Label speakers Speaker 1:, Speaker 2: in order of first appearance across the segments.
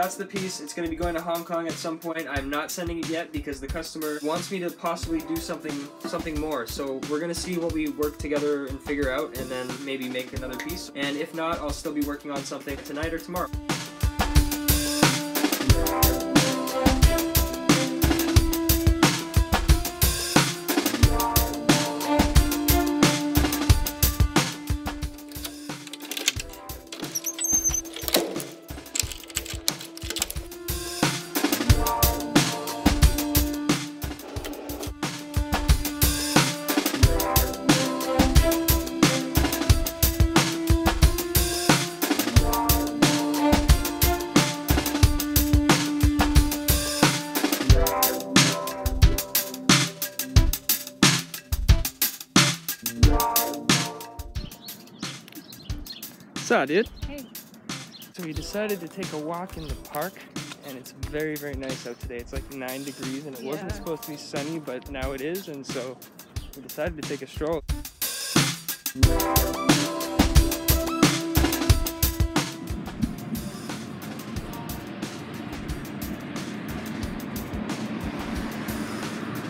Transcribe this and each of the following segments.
Speaker 1: That's the piece. It's going to be going to Hong Kong at some point. I'm not sending it yet because the customer wants me to possibly do something something more. So we're going to see what we work together and figure out and then maybe make another piece. And if not, I'll still be working on something tonight or tomorrow. What's up, dude?
Speaker 2: Hey.
Speaker 1: So we decided to take a walk in the park, and it's very, very nice out today. It's like nine degrees, and it wasn't supposed to be sunny, but now it is, and so we decided to take a stroll.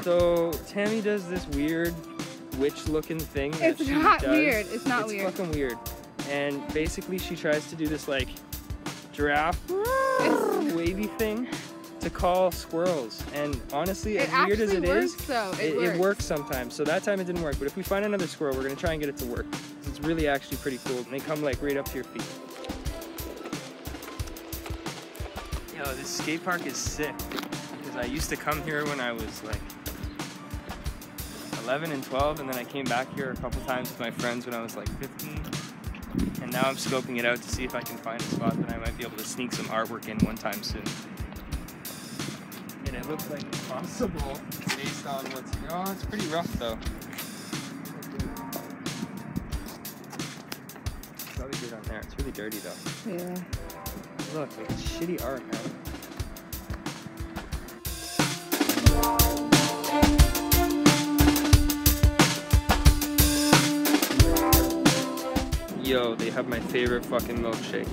Speaker 1: So Tammy does this weird witch-looking thing. that
Speaker 2: It's
Speaker 1: she
Speaker 2: not
Speaker 1: does.
Speaker 2: weird. It's not
Speaker 1: it's
Speaker 2: weird.
Speaker 1: It's fucking weird. And basically, she tries to do this like giraffe wavy thing to call squirrels. And honestly,
Speaker 2: It
Speaker 1: as weird as
Speaker 2: actually
Speaker 1: it
Speaker 2: works,
Speaker 1: is,
Speaker 2: though. It,
Speaker 1: it,
Speaker 2: works.
Speaker 1: it works sometimes. So that time it didn't work. But if we find another squirrel, we're gonna try and get it to work. It's really actually pretty cool. And they come like right up to your feet. Yo, this skate park is sick. Because I used to come here when I was like 11 and 12, and then I came back here a couple times with my friends when I was like 15. And now I'm scoping it out to see if I can find a spot that I might be able to sneak some artwork in one time soon. And it looks like it's possible based on what's. Oh, it's pretty rough though. Probably good on there. It's really dirty though.
Speaker 2: Yeah.
Speaker 1: Look, it's shitty art, man. Yo, they have my favorite fucking milkshake.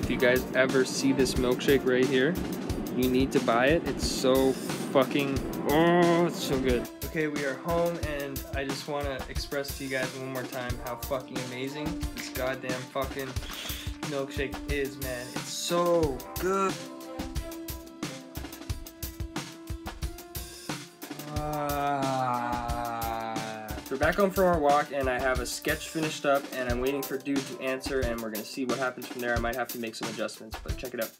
Speaker 1: If you guys ever see this milkshake right here, you need to buy it. It's so fucking oh, it's so good. Okay, we are home and I just want to express to you guys one more time how fucking amazing this goddamn fucking milkshake is, man. It's so good. Back home from our walk and I have a sketch finished up and I'm waiting for dude to answer and we're gonna see what happens from there. I might have to make some adjustments, but check it out.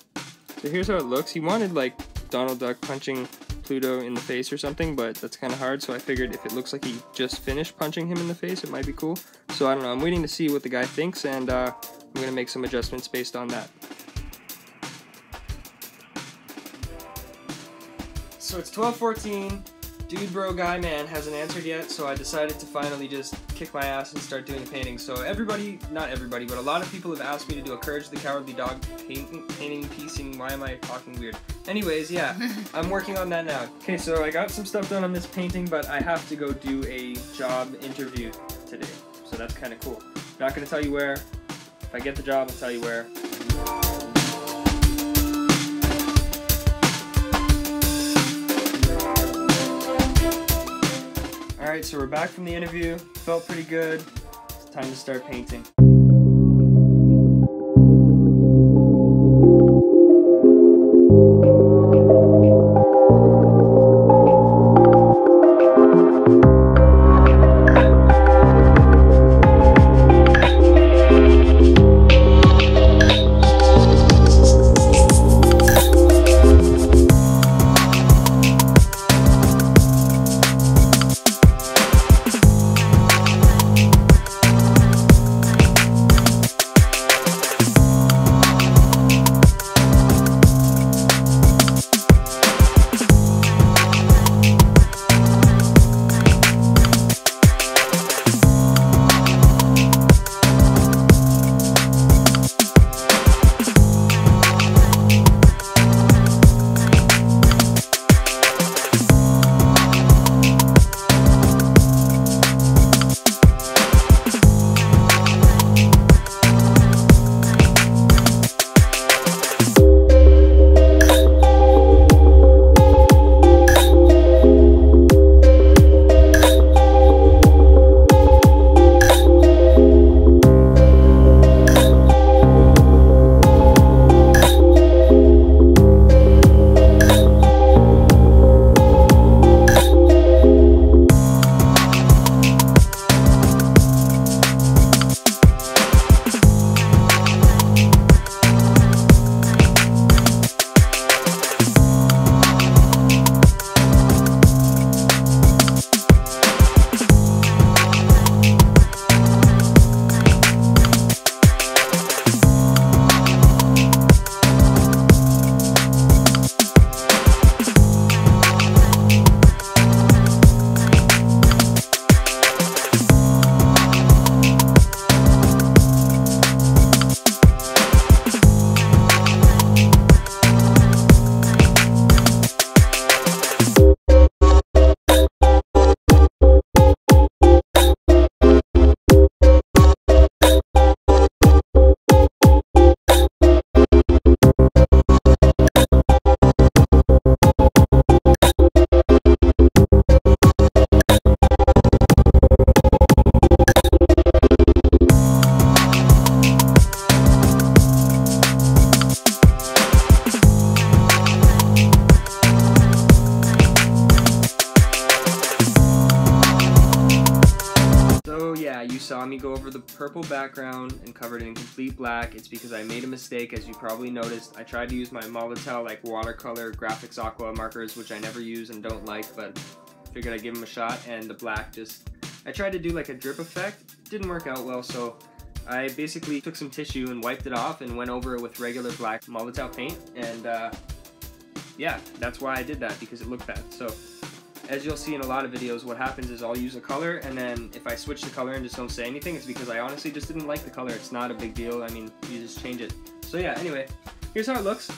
Speaker 1: So here's how it looks. He wanted like Donald Duck punching Pluto in the face or something, but that's kind of hard. So I figured if it looks like he just finished punching him in the face, it might be cool. So I don't know. I'm waiting to see what the guy thinks, and uh, I'm gonna make some adjustments based on that. So it's 12:14. Dude, bro, guy, man hasn't answered yet, so I decided to finally just kick my ass and start doing the painting. So everybody, not everybody, but a lot of people have asked me to do a Courage the Cowardly Dog painting, painting piecing. Why am I talking weird? Anyways, yeah, I'm working on that now. Okay, so I got some stuff done on this painting, but I have to go do a job interview today. So that's kind of cool. Not gonna tell you where. If I get the job, I'll tell you where. Alright, so we're back from the interview. Felt pretty good. It's time to start painting. Saw me go over the purple background and covered it in complete black, it's because I made a mistake, as you probably noticed. I tried to use my Molotow like watercolor Grafx Aqua markers, which I never use and don't like, but figured I'd give them a shot, and the black just... I tried to do like a drip effect, didn't work out well, so I basically took some tissue and wiped it off and went over it with regular black Molotow paint, and uh, yeah, that's why I did that, because it looked bad. So as you'll see in a lot of videos, what happens is I'll use a color, and then if I switch the color and just don't say anything, it's because I honestly just didn't like the color. It's not a big deal. I mean, you just change it. So yeah, anyway, here's how it looks.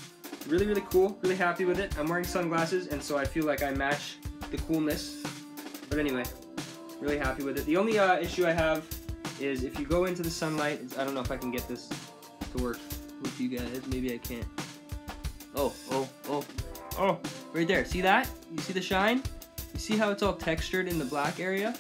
Speaker 1: Really, really cool. Really happy with it. I'm wearing sunglasses, and so I feel like I match the coolness. But anyway, really happy with it. The only uh, issue I have is if you go into the sunlight, I don't know if I can get this to work with you guys. Maybe I can't. Oh, oh, oh, oh, right there. See that? You see the shine? You see how it's all textured in the black area?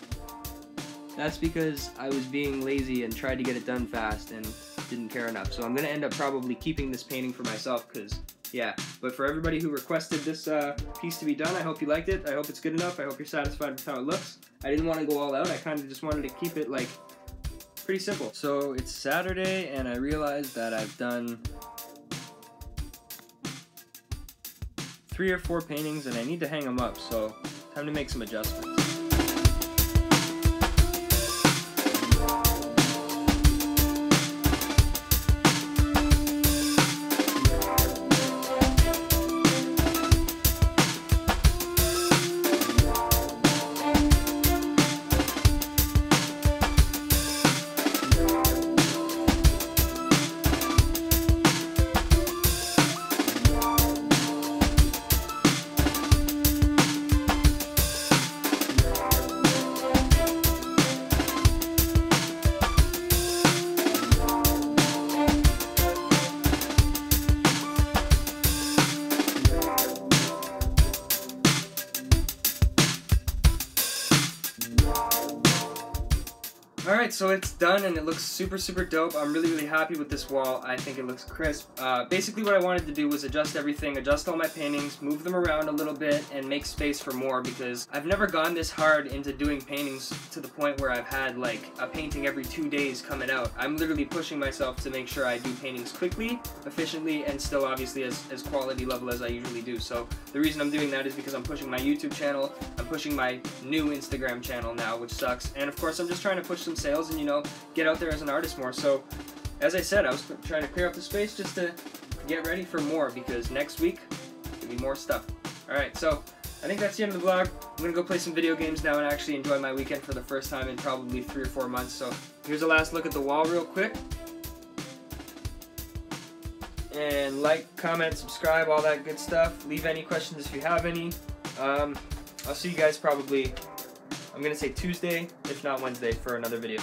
Speaker 1: That's because I was being lazy and tried to get it done fast and didn't care enough. So I'm going to end up probably keeping this painting for myself because, yeah. But for everybody who requested this uh, piece to be done, I hope you liked it. I hope it's good enough. I hope you're satisfied with how it looks. I didn't want to go all out. I kind of just wanted to keep it, like, pretty simple. So it's Saturday and I realized that I've done three or four paintings and I need to hang them up. So Time to make some adjustments. Alright, so it's done and it looks super, super dope. I'm really, really happy with this wall. I think it looks crisp. Uh, basically what I wanted to do was adjust everything, adjust all my paintings, move them around a little bit, and make space for more because I've never gone this hard into doing paintings to the point where I've had like a painting every two days coming out. I'm literally pushing myself to make sure I do paintings quickly, efficiently, and still obviously as, as quality level as I usually do. So the reason I'm doing that is because I'm pushing my YouTube channel, I'm pushing my new Instagram channel now, which sucks, and of course I'm just trying to push some sales and, you know, get out there as an artist more. So, as I said, I was trying to clear up the space just to get ready for more because next week, there'll be more stuff. Alright, so I think that's the end of the vlog. I'm to go play some video games now and actually enjoy my weekend for the first time in probably three or four months. So here's a last look at the wall real quick. And like, comment, subscribe, all that good stuff. Leave any questions if you have any. Um, I'll see you guys probably I'm going to say Tuesday, if not Wednesday, for another video.